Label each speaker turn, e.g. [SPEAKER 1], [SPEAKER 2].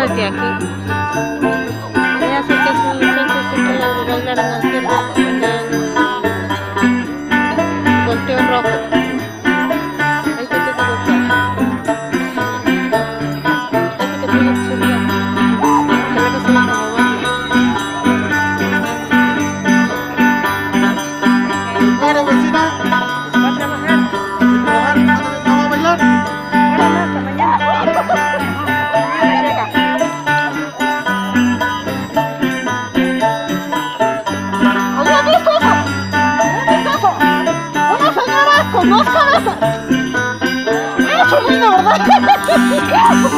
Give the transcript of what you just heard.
[SPEAKER 1] Nah, aquí. bener nguntir apa bener roket.
[SPEAKER 2] Yeah!